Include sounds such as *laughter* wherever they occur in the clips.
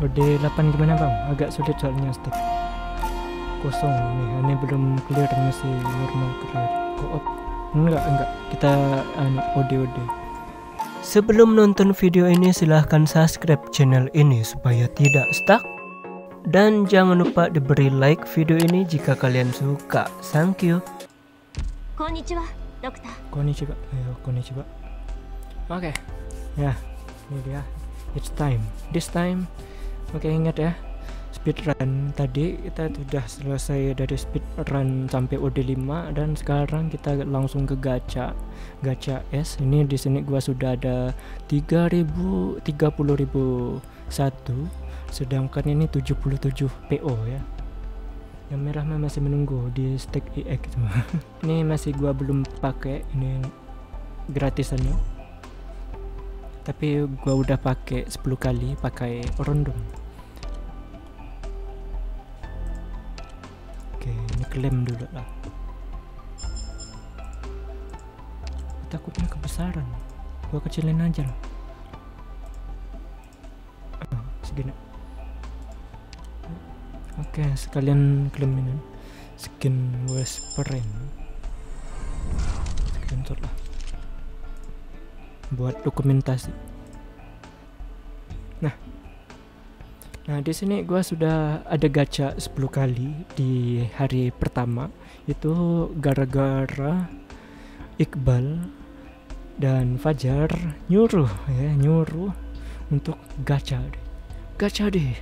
OD 8 gimana bang? Agak sulit soalnya step kosong nih ini belum clear masih normal clear oh. enggak enggak kita anu OD OD Sebelum nonton video ini silahkan subscribe channel ini supaya tidak stuck dan jangan lupa diberi like video ini jika kalian suka. Thank you. Konnichiwa, dokter. Konnichiwa. Ayo, konnichiwa. Oke. Okay. Ya, ini dia. It's time. This time. Oke, ingat ya speedrun tadi kita sudah selesai dari speedrun sampai OD5 dan sekarang kita langsung ke gacha. Gacha S ini di sini gua sudah ada 3000 30.000 satu sedangkan ini 77 PO ya. Yang merah masih menunggu di stack EX *laughs* ini masih gua belum pakai ini gratisannya tapi gua udah pakai 10 kali pakai random klaim dulu lah. Takutnya kebesaran. Gua kecilin aja lah. Oh, segini. Oke sekalian klaim ini. Skin Westperen screenshot lah buat dokumentasi nah Nah, di sini gua sudah ada gacha 10 kali di hari pertama. Itu gara-gara Iqbal dan Fajar nyuruh ya, nyuruh untuk gacha deh. Gacha deh.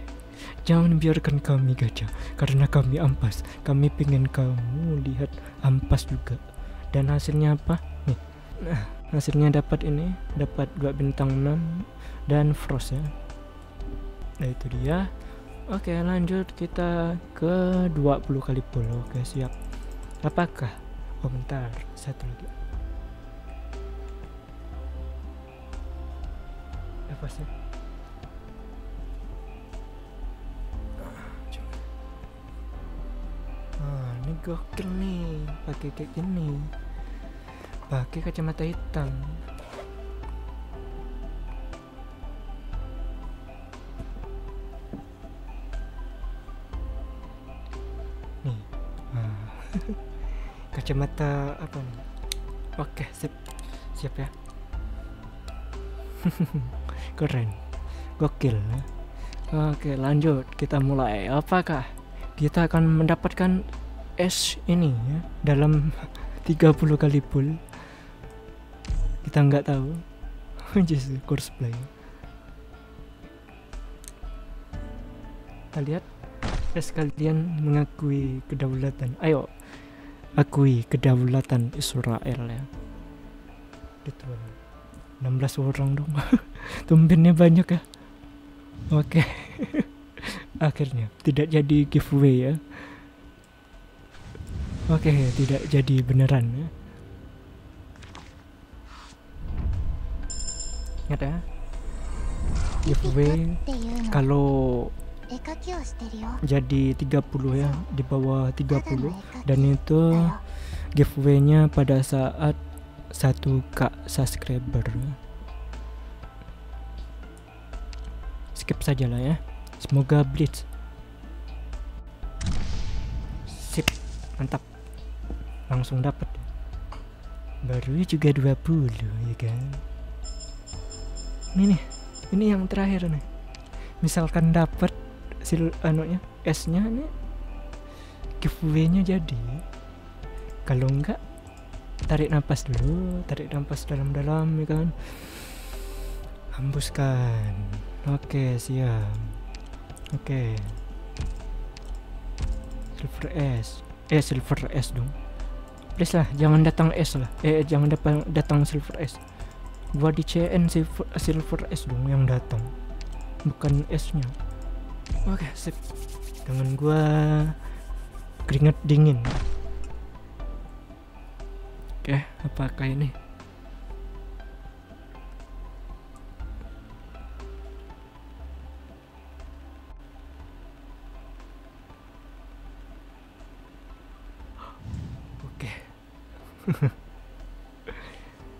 Jangan biarkan kami gacha karena kami ampas. Kami pengen kamu lihat ampas juga. Dan hasilnya apa? Nih. Nah, hasilnya dapat ini, dapat 2 bintang 6 dan frost ya. Nah itu dia. Oke lanjut kita ke 20 kali pull oke siap. Apakah? Oh bentar. Satu lagi. Apa sih? Ah ini gokil nih. Pakai kayak gini pakai kacamata hitam. *laughs* Kacamata apa nih? Oke siap siap ya. *laughs* Keren. Gokil ya. oke lanjut. Kita mulai. Apakah kita akan mendapatkan es ini ya? Dalam *laughs* 30 kali pull kita nggak tahu. *laughs* Just course play. Kita lihat. Es kalian mengakui kedaulatan. Ayo akui kedaulatan Israel ya. Gitu 16 orang dong. *laughs* Tumbennya banyak ya. Oke. *laughs* Akhirnya tidak jadi giveaway ya. Oke tidak jadi beneran ya ingat ya giveaway kalau jadi 30 ya di bawah 30 dan itu giveaway-nya pada saat 1k subscriber. Skip saja lah ya. Semoga blitz. Sip mantap. Langsung dapat baru juga 20 ya kan ini nih ini yang terakhir nih. Misalkan dapat sil anunya S nya ini giveaway-nya jadi. Kalau enggak tarik nafas dulu tarik nafas dalam-dalam ya kan? Hembuskan. Oke siap. Oke. Silver S. Eh silver S dong. Please lah jangan datang S lah. Eh jangan datang datang silver S gua di CN silver, silver S dong yang datang bukan S nya Oke, okay, sip. Tangan gua keringat dingin. Oke, okay, apakah ini? *gasps* Oke. *laughs*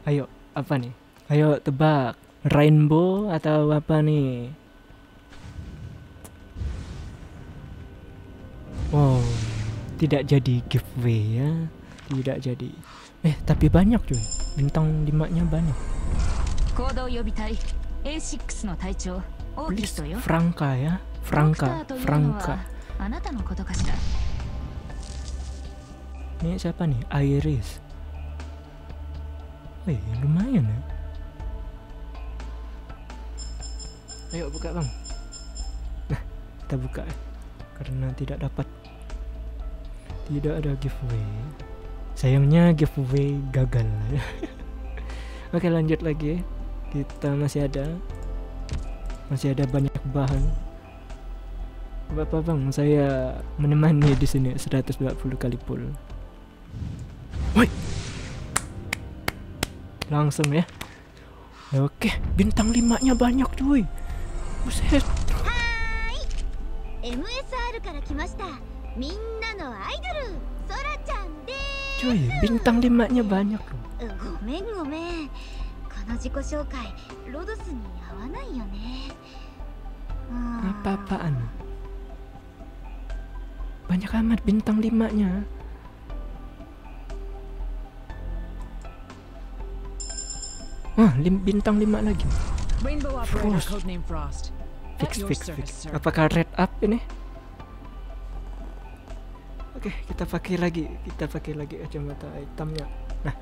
Ayo, apa nih? Ayo tebak, rainbow atau apa nih? Wow, tidak jadi giveaway ya. Tidak jadi. Eh, tapi banyak cuy. Bintang dimaknya banyak. Please, Franka ya. Franka, Franka. Ini siapa nih? Iris. Eh, lumayan ya. Ayo buka bang. Nah kita buka karena tidak dapat. Tidak ada giveaway. Sayangnya giveaway gagal. *laughs* Oke lanjut lagi. Kita masih ada. Masih ada banyak bahan. Bapak bang saya menemani di sini 120 kali pull Woi! Langsung ya. Oke bintang limanya banyak cuy buset MSR から来ましたみんなのアイドルソラちゃんで cuy bintang limanya banyak loh すごめんごめんこの自己紹介ロドスに合わないよねうん apa-apaan banyak amat bintang limanya Wah, lim bintang lima lagi. Rainbow Operator Frost. codename Frost. fix fix fix. apakah red up ini? Oke kita pakai lagi kita pakai lagi aja mata hitamnya. Nah.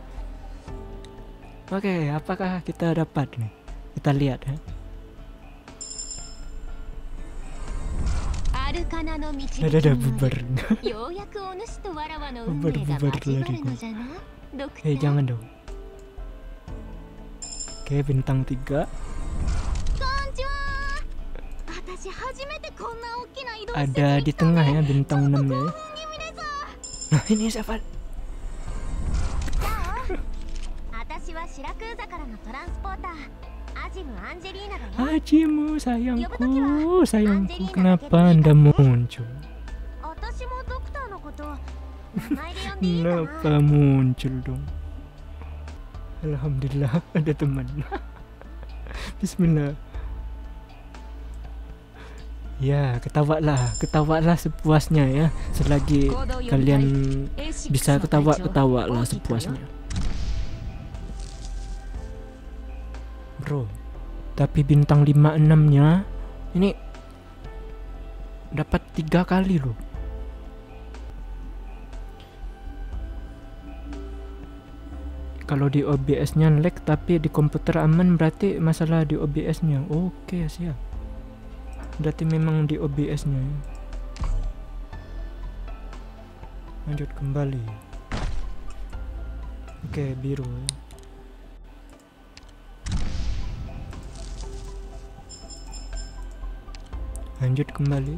Oke apakah kita dapat nih? Kita lihat ya. Ada ada bubar. *laughs* Bubar bubar lari eh hey, jangan dong. Oke okay, bintang 3 ada di tengah ya bintang 6 ya nah ini siapa Hajimu sayangku, sayangku kenapa anda muncul? *laughs* kenapa muncul dong? Alhamdulillah ada teman. *laughs* Bismillah. Ya, ketawa lah ketawa lah sepuasnya ya. Selagi kalian bisa ketawa, ketawa lah sepuasnya. Bro, tapi bintang 56-nya ini dapat tiga kali loh. Kalau di OBS-nya lag tapi di komputer aman berarti masalah di OBS-nya. Oke, siap. Berarti memang di OBS-nya. ya. Lanjut kembali. Oke, biru. ya. Lanjut kembali.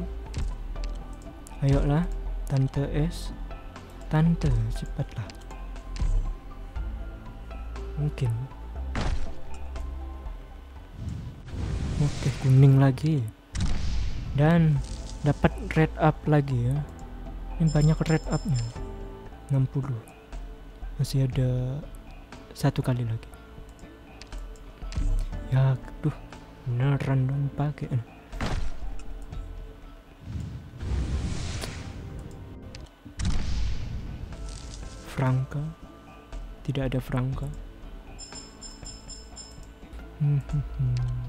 Ayolah, Tante S. Tante, cepatlah. Mungkin. Oke, kuning lagi. Dan dapat red up lagi ya. Ini banyak red upnya. 60. Masih ada satu kali lagi. Ya, aduh, beneran dong pakai. Franka tidak ada Franka Hmm, hmm, hmm.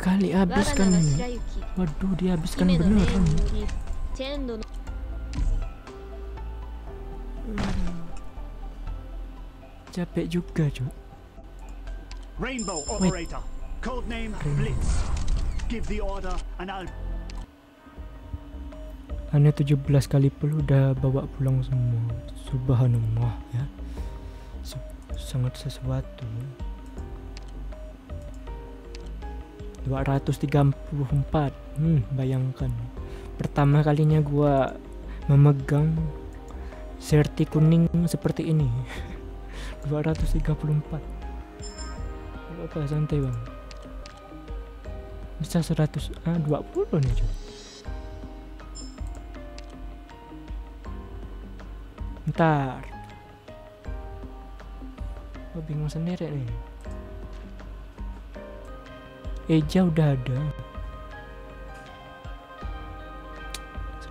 Kali habiskan ini. Waduh, dihabiskan beneran. Hmm. Capek juga, cuy. Rainbow operator. Code name Blitz. Give the order and I'll hanya 17 kali pul udah bawa pulang semua subhanallah ya sangat sesuatu 234 hmm bayangkan. Pertama kalinya gua memegang serti kuning seperti ini. 234 Gak apa santai bang. Bisa 100 ah 20 nih cuy ntar. Gue bingung sendiri nih Eja udah ada.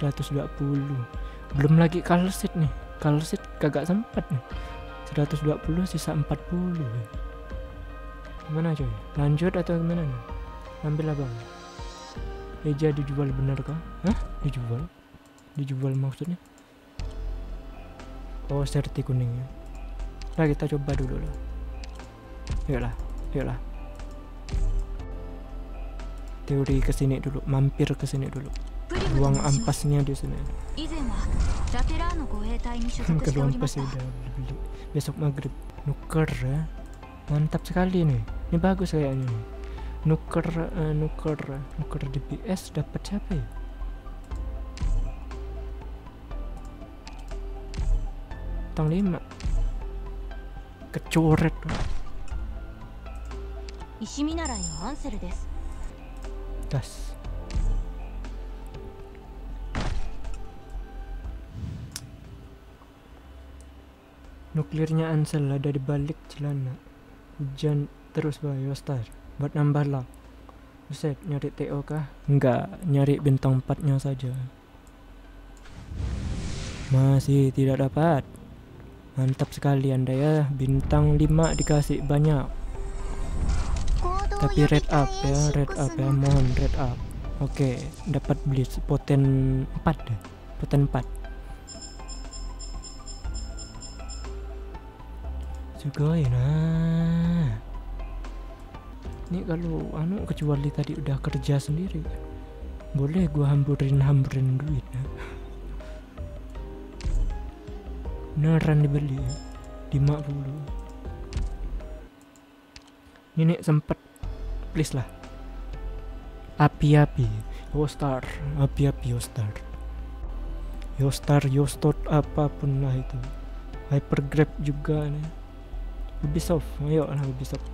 120 belum lagi color sheet nih. Color sheet kagak sempat nih. 120 sisa 40 gimana coy? Lanjut atau gimana nih? Ambil apa? Eja dijual bener kah? Hah? Dijual? Dijual maksudnya? Oh serti kuningnya. Nah kita coba dulu lah. Yuklah yuklah teori ke sini dulu, mampir ke sini dulu. Ruang ampasnya di sini. Kalau ampas ya. Besok maghrib nuker ya. Mantap sekali nih. Ini bagus kayaknya. Nuker uh, nuker nuker DPS dapat siapa ya? Tang lima. kecoret. Ishimi Narai Ansel desu. Das. Nuklirnya Ansel ada di balik celana. Hujan terus bayu star. Buat nambah lah. Buset, nyari TO kah? Enggak, nyari bintang 4-nya saja. Masih tidak dapat. Mantap sekali Anda ya, bintang 5 dikasih banyak tapi ya, red up ya red up ya mohon red up oke dapat beli poten 4 poten 4 juga ya nah ini kalau anu kecuali tadi udah kerja sendiri boleh gua hamburin hamburin duit ya. beneran dibeli ya. dimak dulu ini sempet please lah. Api-api Yostar api-api Yostar Yostar Yostot apa pun lah itu. Hypergrab juga nih Ubisoft. Ayo lah Ubisoft.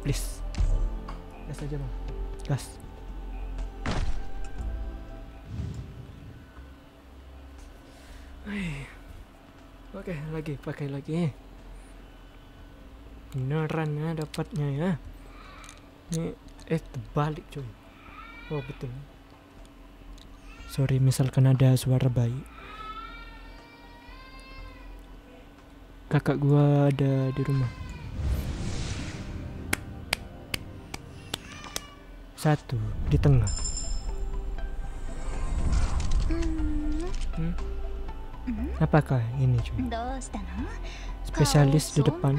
Please. Gas aja bang. Gas. Oke lagi. Pakai lagi beneran ya dapatnya ya. Ini eh terbalik cuy. oh betul. Sorry misalkan ada suara bayi. Kakak gua ada di rumah. Satu di tengah. Hmm? hmm? hmm? apakah ini cuy? spesialis di depan.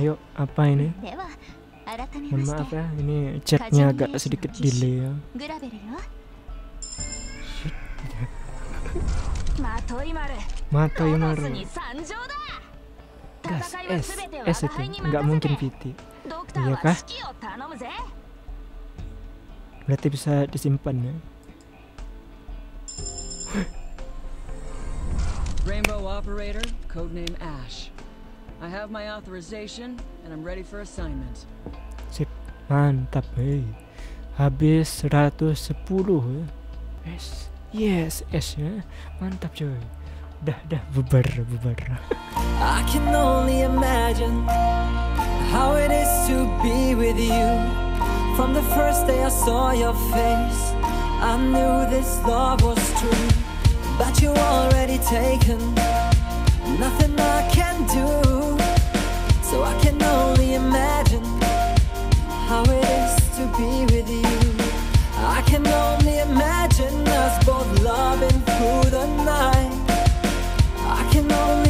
Ayo, apa ini? Mohon maaf ya, ini chatnya agak sedikit delay ya. Matoimaru. Gas S, S itu nggak mungkin PT. Iya kah? Berarti bisa disimpan ya. Operator, codename Ash. I have my authorization, and I'm ready for assignment. Sip, mantap hei. Habis 110 ya. Yes, yes, S ya. Mantap coy. Dah, dah, bubar, bubar. I can only imagine how it is to be with you. From the first day I saw your face, I knew this love was true. But you already taken, nothing I can do. So I can only imagine how it is to be with you. I can only imagine us both loving through the night. I can only